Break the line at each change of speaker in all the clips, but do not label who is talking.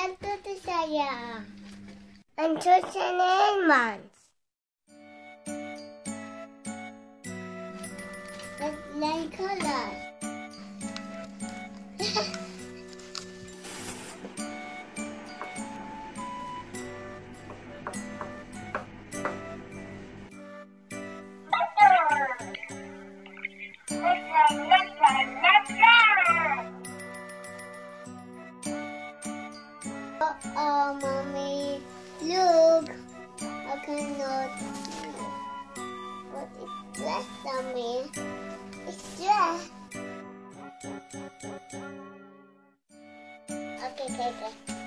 난 뜯으세요. 난 초천에 만. Nine colors. Oh, mommy, look. I cannot. What is dressed on me? It's dress. Okay, okay, okay.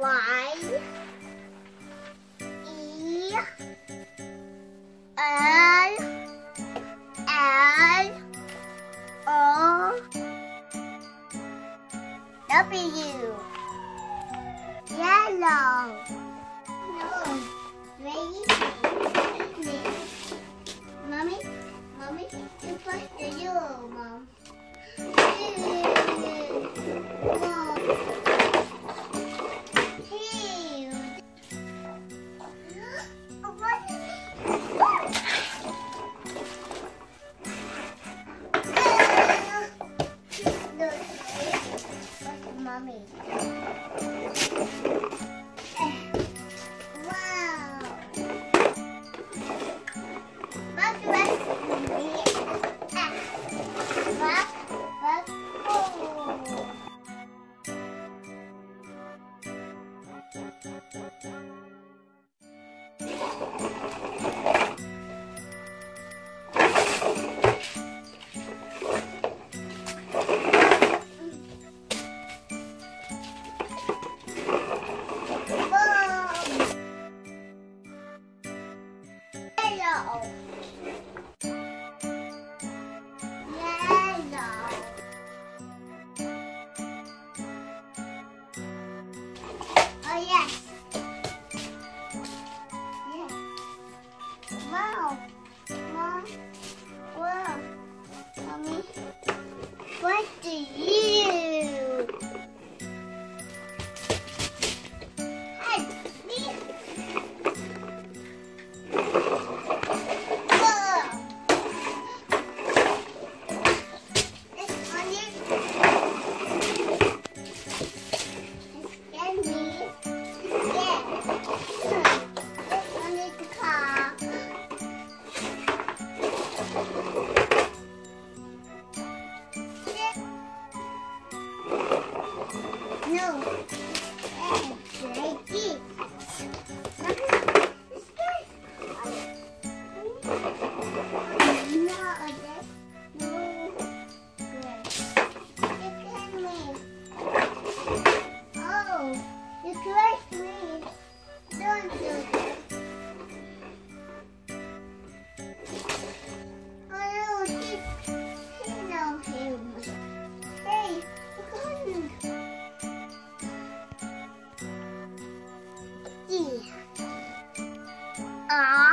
Y E L L O W Yellow. No Ready Mommy Mommy you put the yellow. mommy. Ah.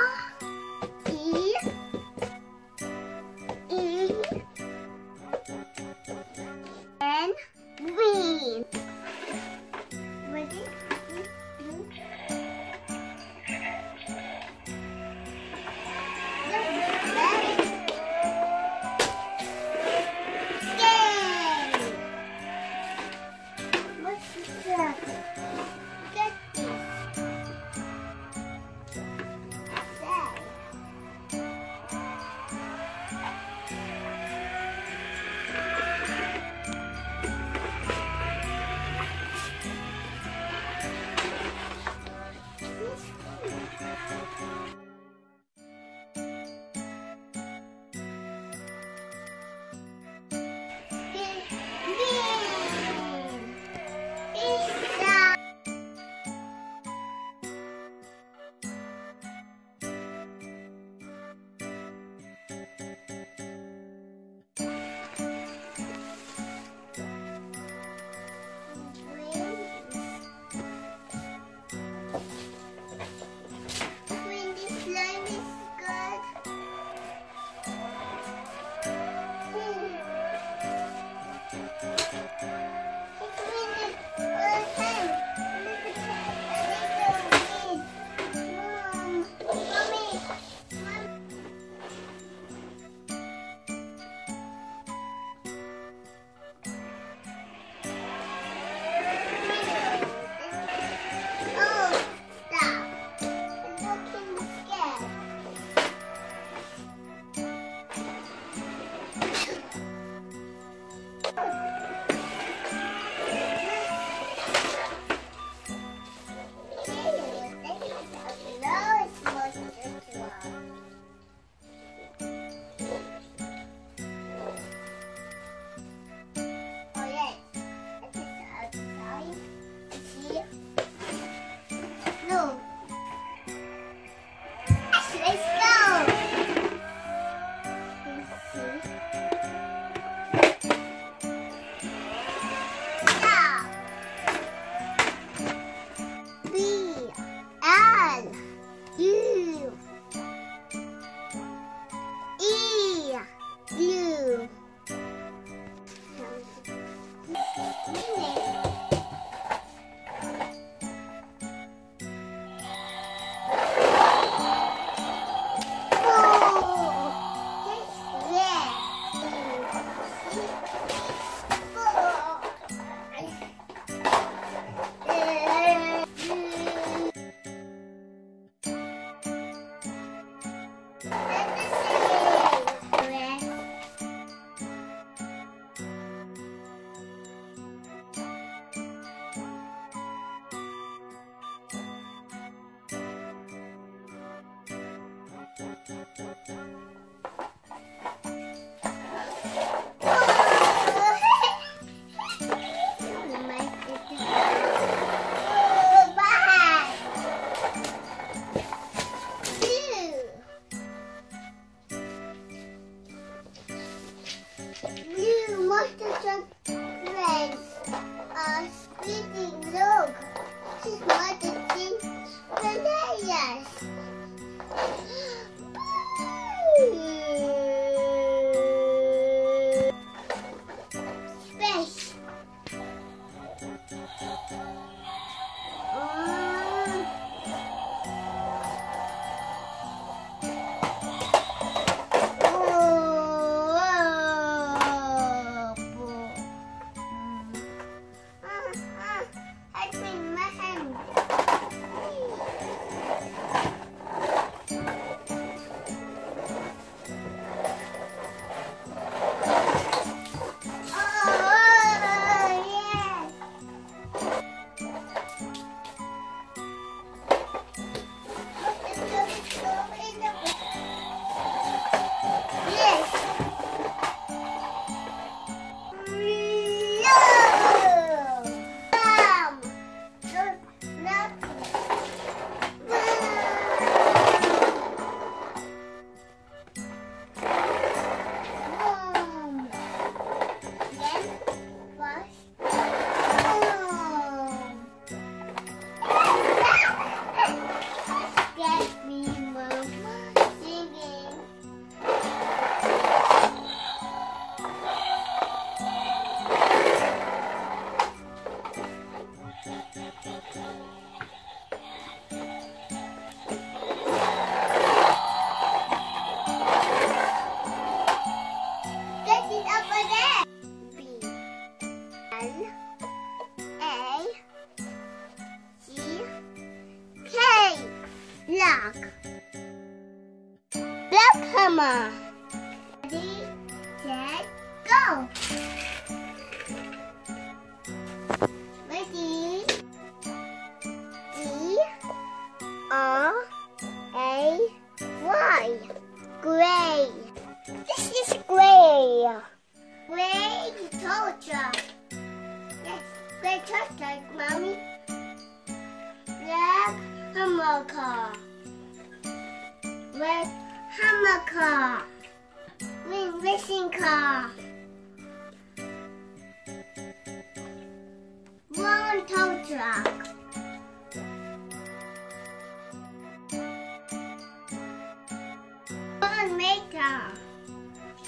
大，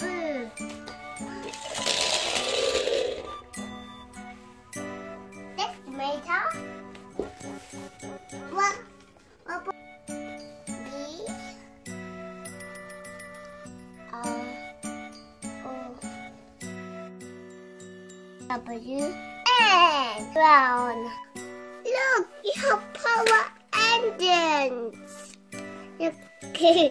嗯，没头，我我不。W and brown. Look, your power engines. Okay.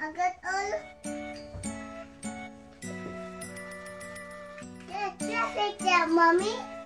I got all. Just yes, that, mommy.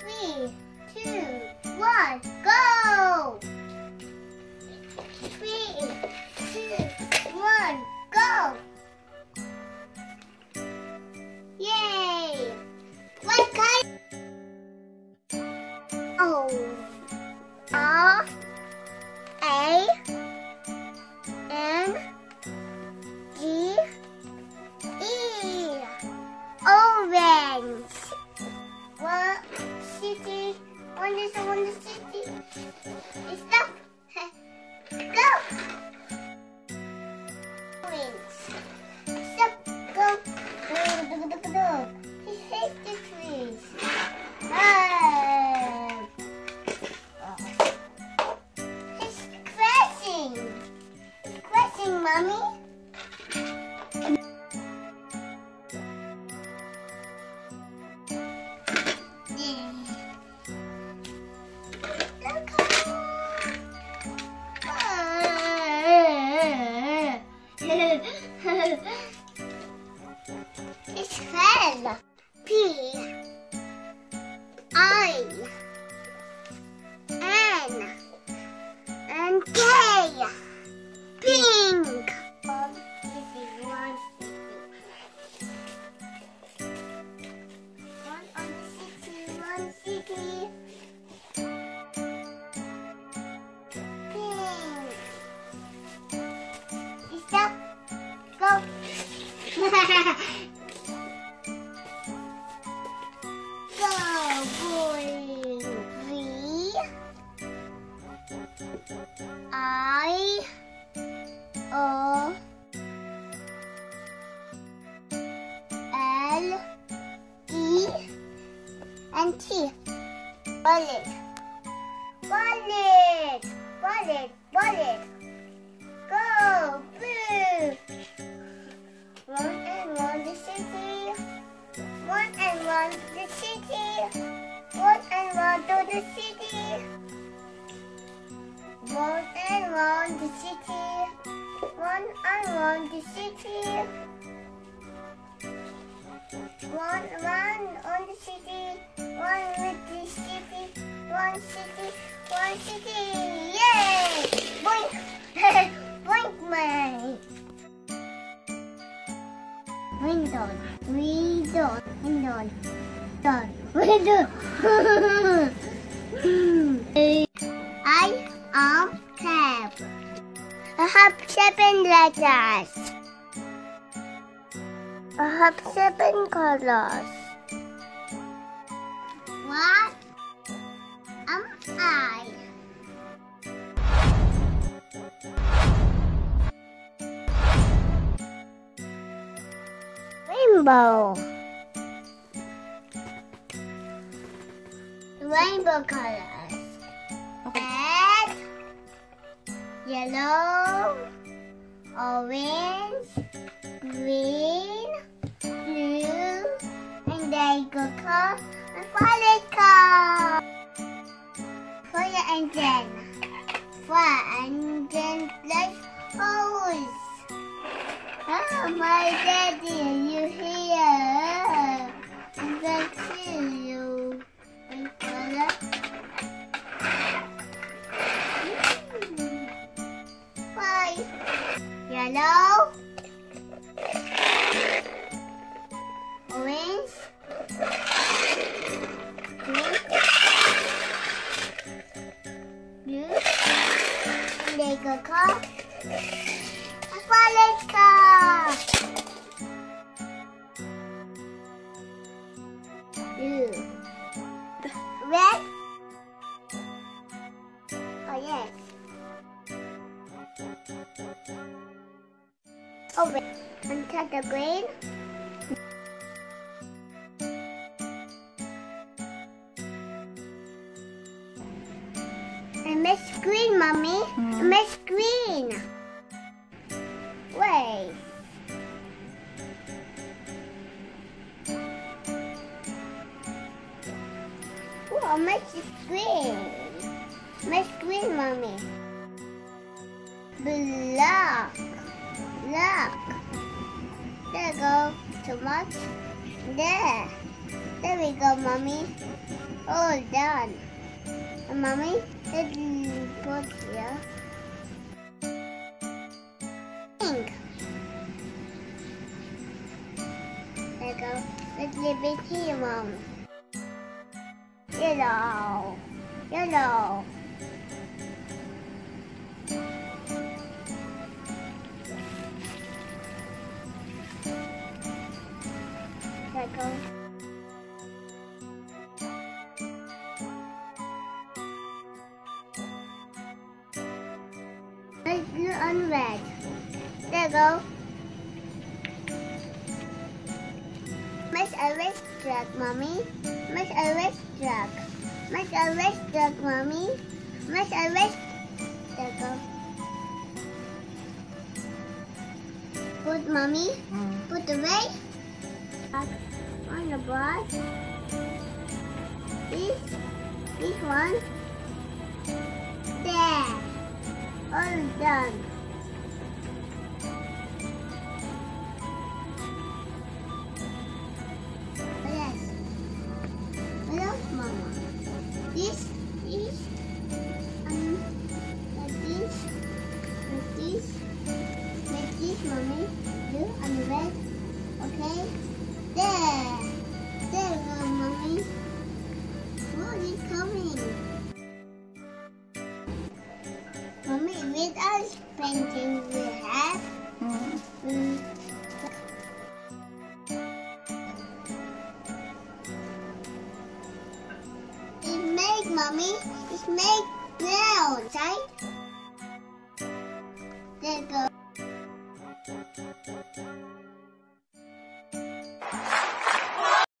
Three, two, one, go! Three, And T. Wallet. Wallet. Wallet. Wallet. And the city. One and one to the city. One and one the city. One and one the city. One one on the city. One with the city. One city. One city. Yay! Boink! Boink my. Window, window, window, door, window. I am cab. I have seven letters. I have seven colors. Rainbow. Rainbow colors. Red, yellow, orange, green, blue, and you go car and violet car. Fire engine. Fire engine like hose. Oh, my daddy, you here? Going to see you. Bye. Yellow. Orange. Green. Blue. There you Blue. Red. Oh yes. Oh. And cut the green. Black. There go. Too much. There. There we go, mommy. All done. And mommy, let's put here. Pink. There go. Let's leave it here, mom. Yellow. Yellow. Red, blue, and red. There you go. Make a race track, mommy. Make a race track. Make a race track, mommy. Make a race. There you go. Put mommy. Hmm. Put the race track on the board. This, this one. There. All done.